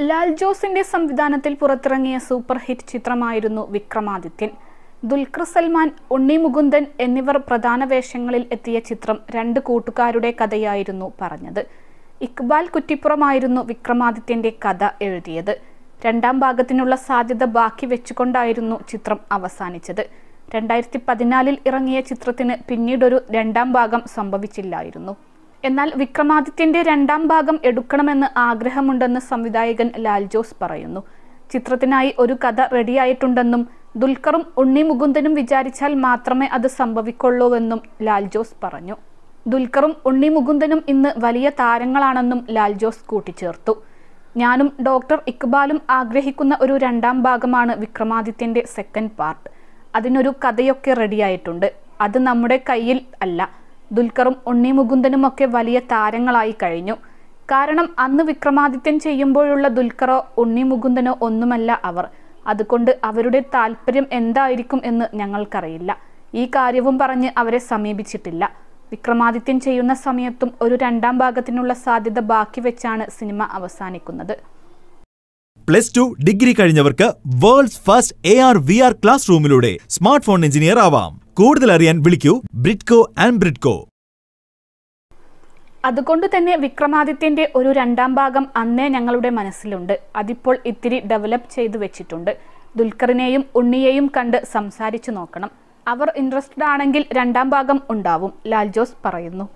ലാൽ ജോസിന്റെ സംവിധാനത്തിൽ പുറത്തിറങ്ങിയ സൂപ്പർ ഹിറ്റ് ചിത്രമായിരുന്നു വിക്രമാദിത്യൻ. ദുൽഖർ സൽമാൻ ഉണ്ണി മുകുന്ദൻ എന്നിവർ പ്രധാന വേഷങ്ങളിൽ എത്തിയ ചിത്രം രണ്ട് കൂട്ടുകാരുടെ കഥയായിരുന്നു പറഞ്ഞത്. ഇക്ബാൽ കുറ്റിപ്പുറമായിരുന്നു വിക്രമാദിത്യന്റെ കഥ എഴുതിയത്. രണ്ടാം ഭാഗത്തിനുള്ള സാധ്യത ബാക്കി വെച്ചുകൊണ്ടായിരുന്നു ചിത്രം അവസാനിച്ചത്. രണ്ടായിരത്തി പതിനാലിൽ ഇറങ്ങിയ ചിത്രത്തിന് പിന്നീടൊരു രണ്ടാം ഭാഗം സംഭവിച്ചില്ലായിരുന്നു. എന്നാൽ വിക്രമാദിത്യന്റെ രണ്ടാം ഭാഗം എടുക്കണമെന്ന് ആഗ്രഹമുണ്ടെന്ന് സംവിധായകൻ ലാൽ ജോസ് പറയുന്നു. ചിത്രത്തിനായി ഒരു കഥ റെഡിയായിട്ടുണ്ടെന്നും ദുൽഖറും ഉണ്ണി മുകുന്ദനും വിചാരിച്ചാൽ മാത്രമേ അത് സംഭവിക്കുള്ളൂവെന്നും ലാൽ ജോസ് പറഞ്ഞു. ദുൽഖറും ഉണ്ണി മുകുന്ദനും ഇന്ന് വലിയ താരങ്ങളാണെന്നും ലാൽ ജോസ് കൂട്ടിച്ചേർത്തു. ഞാനും ഡോക്ടർ ഇക്ബാലും ആഗ്രഹിക്കുന്ന ഒരു രണ്ടാം ഭാഗമാണ് വിക്രമാദിത്യന്റെ സെക്കൻഡ് പാർട്ട് അതിനൊരു കഥയൊക്കെ റെഡിയായിട്ടുണ്ട്. അത് നമ്മുടെ കയ്യിൽ അല്ല. ദുൽഖറും ഉണ്ണി മുകുന്ദനുമൊക്കെ വലിയ താരങ്ങളായി കഴിഞ്ഞു. കാരണം അന്ന് വിക്രമാദിത്യൻ ചെയ്യുമ്പോഴുള്ള ദുൽഖറോ ഉണ്ണി മുകുന്ദനോ ഒന്നുമല്ല അവർ. അതുകൊണ്ട് അവരുടെ താല്പര്യം എന്തായിരിക്കും എന്ന് ഞങ്ങൾക്കറിയില്ല. ഈ കാര്യവും പറഞ്ഞ് അവരെ സമീപിച്ചിട്ടില്ല. വിക്രമാദിത്യൻ ചെയ്യുന്ന സമയത്തും ഒരു രണ്ടാം ഭാഗത്തിനുള്ള സാധ്യത ബാക്കി വെച്ചാണ് സിനിമ അവസാനിക്കുന്നത്. Plus two degree കഴിഞ്ഞവർക്ക് world's first A R V R class റൂമിലൂടെ smart phone engineer ആവാം. കൂടുതൽ അറിയാൻ വിളിക്കൂ ബ്രിഡ്കോ ആൻഡ് ബ്രിഡ്കോ. അതുകൊണ്ട് തന്നെ വിക്രമാദിത്യന്റെ ഒരു രണ്ടാം ഭാഗം അന്നേ ഞങ്ങളുടെ മനസ്സിലുണ്ട്. അതിപ്പോൾ ഇത്തിരി ഡെവലപ്പ് ചെയ്തു വെച്ചിട്ടുണ്ട്. ദുൽഖറിനെയും ഉണ്ണിയെയും കണ്ട് സംസാരിച്ചു നോക്കണം. അവർ ഇൻട്രസ്റ്റഡ് ആണെങ്കിൽ രണ്ടാം ഭാഗം ഉണ്ടാവും ലാൽ ജോസ് പറയുന്നു.